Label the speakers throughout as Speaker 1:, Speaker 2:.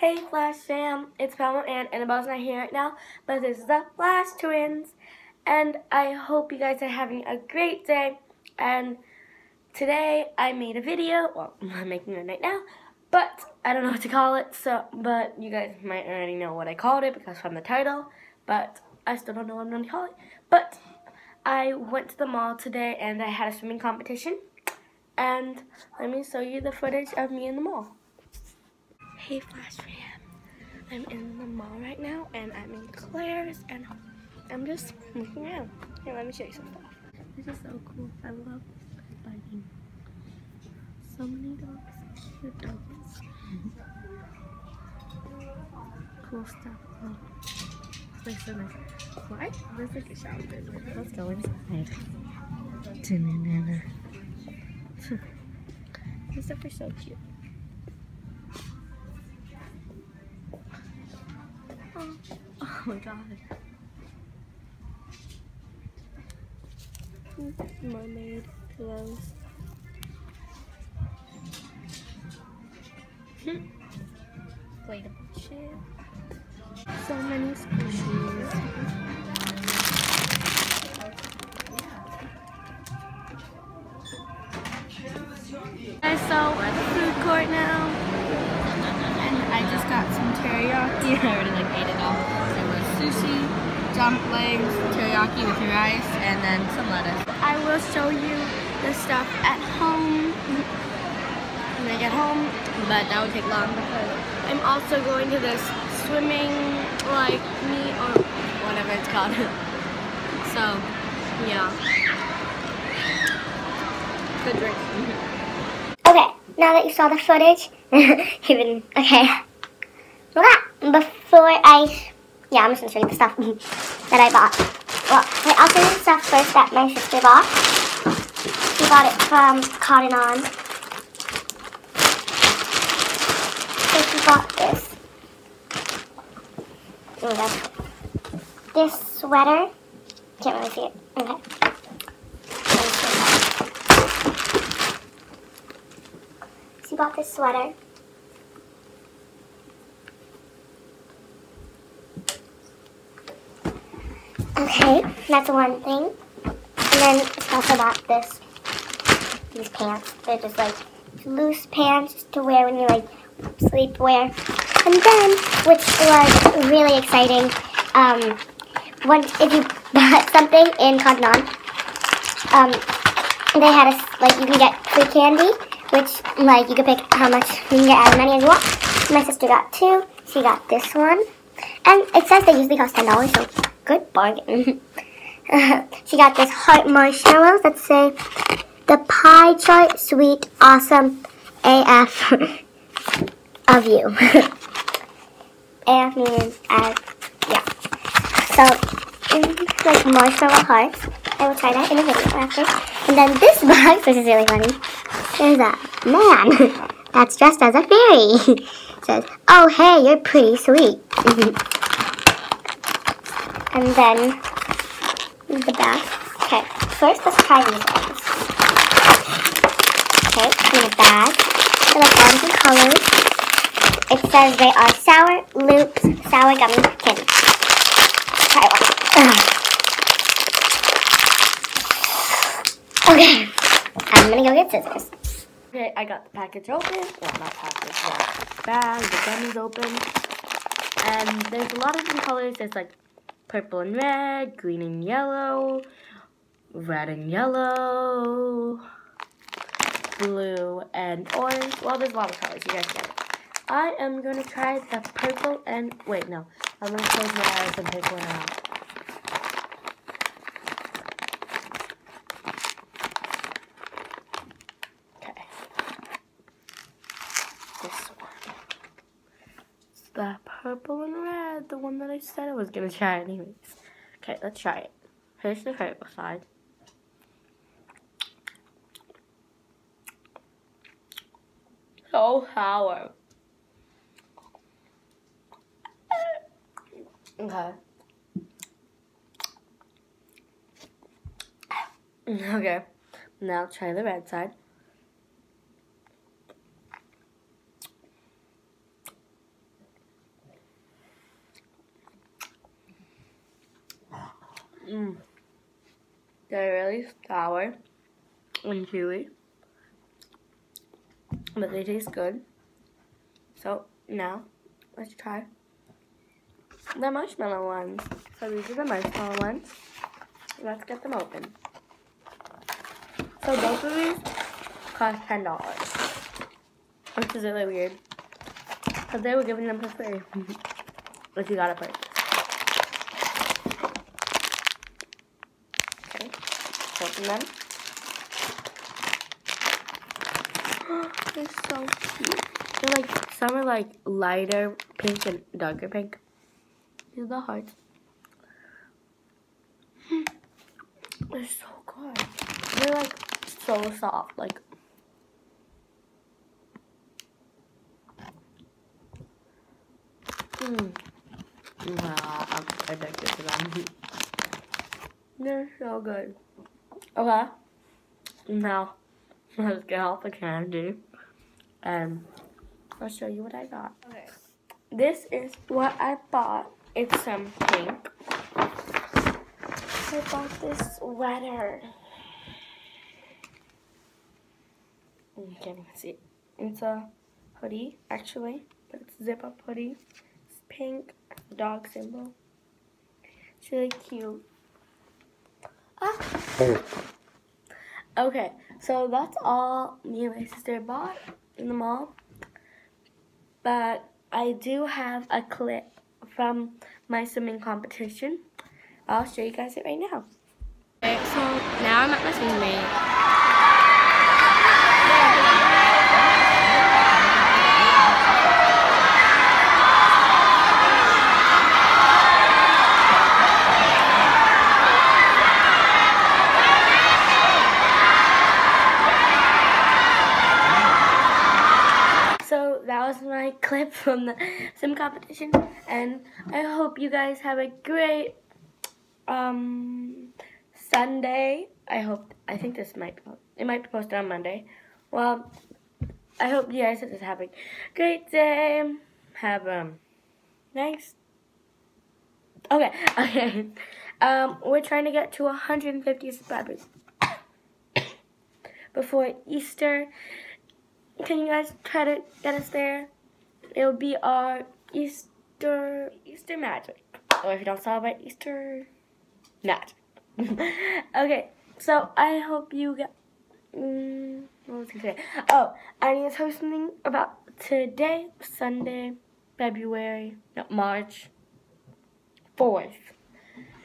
Speaker 1: Hey Flash fam, it's Palma and Annabelle's not here right now, but this is the Flash Twins, and I hope you guys are having a great day, and today I made a video, well, I'm making it right now, but I don't know what to call it, so, but you guys might already know what I called it because from the title, but I still don't know what I'm going to call it, but I went to the mall today and I had a swimming competition, and let me show you the footage of me in the mall. Hey Flash fam, I'm in the mall right now and I'm in Claire's and I'm just looking around. Here, let me show you some stuff. This is so cool. I love biking. So many dogs. Cute dogs. cool stuff. Oh, like so nice. Why? There's like a shower. Let's go inside. This stuff is so cute. Oh my god. Mermaid clothes. Inflatable chair. So many squishies. Guys, so we're at the food court now. And I just got some teriyaki. I already like ate it all. There was sushi, dumplings, teriyaki with rice, and then some lettuce. I will show you the stuff at home when I get home, but that would take long because I'm also going to this swimming like meet or whatever it's called. so, yeah. Good drink.
Speaker 2: Okay, now that you saw the footage, even okay. Before I, yeah, I'm just gonna show you the stuff that I bought. Well, wait, I'll show you the stuff first that my sister bought. She bought it from Cotton On. So she bought this. This sweater. Can't really see it. Okay. She bought this sweater. Okay, that's one thing. And then she also bought this, these pants. They're just like loose pants to wear when you like sleepwear. And then, which was really exciting, um, once if you bought something in Cotton On, um, they had a like you can get free candy, which like you can pick how much you can get as many as you want. My sister got two. She got this one, and it says they usually cost ten dollars, so good bargain. she got this heart marshmallows that say the pie chart sweet awesome AF of you. AF means as yeah. So like marshmallow hearts. I will try that in a video after. And then this box, which is really funny, there's a man that's dressed as a fairy. says, oh hey, you're pretty sweet. And then the back. Okay, first let's try these ones. Okay, in the bag. They're like orange in colors. It says they are sour loops, sour gummy candy. Try one. Okay, I'm gonna go get scissors.
Speaker 1: Okay, I got the package open. Well, not package, the bag, the gummies open. And there's a lot of different colors. There's like purple and red, green and yellow, red and yellow, blue and orange. Well, there's a lot of colors. You guys get it. I am going to try the purple and... Wait, no. I'm going to close my eyes and pick one out. Okay. This one. The purple the one that I said I was to try anyways. Okay, let's try it. Here's the side. So sour. Okay. Okay. Now try the red side. They're really sour and chewy. But they taste good. So now let's try the marshmallow ones. So these are the marshmallow ones. Let's get them open. So both of these cost ten dollars. Which is really weird. Because they were giving them for free. if you got a purchase. Okay. Open them. They're so cute. They're like some are like lighter pink and darker pink. These are the hearts. They're so good. They're like so soft. Like Mm. Wow, I'm addicted to them. They're so good. Okay. Now, let's get off the candy. And I'll show you what I got. Okay. This is what I bought. It's some pink. I bought this sweater. You can't even see it. It's a hoodie, actually. But it's zip up hoodie. It's pink, dog symbol. It's really cute. Ah. Okay, so that's all me and my sister bought in the mall. But I do have a clip from my swimming competition. I'll show you guys it right now. Okay, so now I'm at my swimming meet. So that was my clip from the sim competition, and I hope you guys have a great um, Sunday. I hope. I think this might. It might be posted on Monday. Well, I hope you guys are having a great day. Have um nice. Okay, okay. Um, we're trying to get to 150 subscribers before Easter. Can you guys try to get us there? It'll be our Easter Easter magic. Or if you don't celebrate Easter magic. okay, so I hope you get. Mm, what was I gonna say? Oh, I need to tell you something about today, Sunday, February, no, March 4th.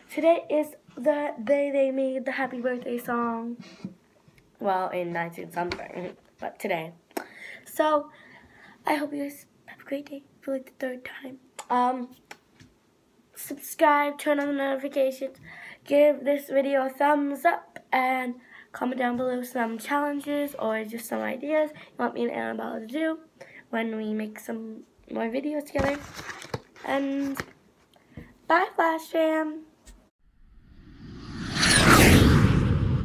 Speaker 1: Today is the day they made the happy birthday song. Well, in 19 something, but today. So, I hope you guys a great day for like the third time. Um, subscribe, turn on the notifications, give this video a thumbs up, and comment down below some challenges or just some ideas you want me and Annabella to do when we make some more videos together. And bye, Flash Fam!